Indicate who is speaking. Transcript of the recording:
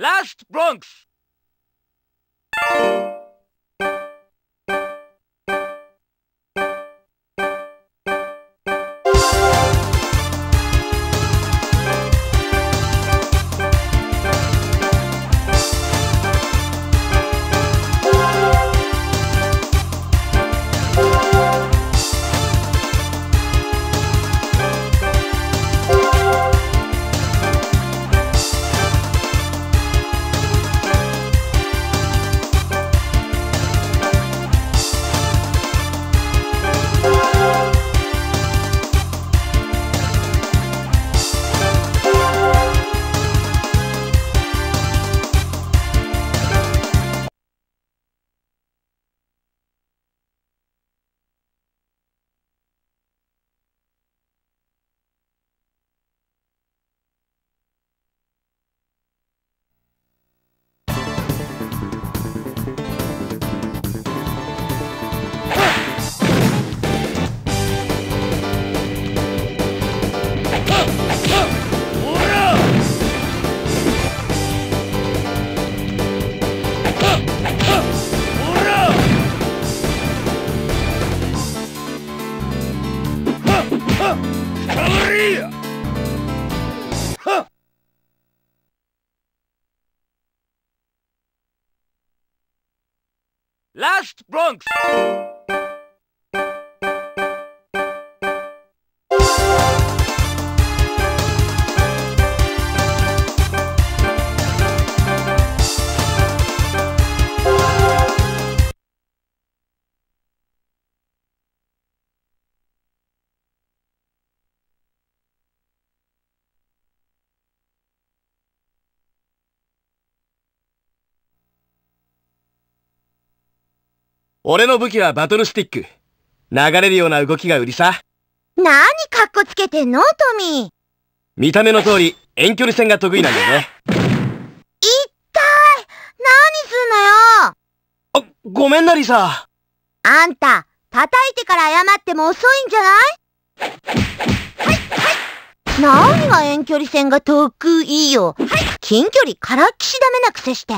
Speaker 1: Last Bronx! Last Bronx!
Speaker 2: 俺の武器はバトルスティック。流れるような動きが売りさ。
Speaker 3: 何カッコつけてんのトミー。
Speaker 2: 見た目の通り、遠距離戦が得意なんだよね。
Speaker 3: いったい何すんのよ
Speaker 2: あ、ごめんなリサ。
Speaker 3: あんた、叩いてから謝っても遅いんじゃない？はいはい何が遠距離戦が得意よ。近距離からっきしダメなくせして。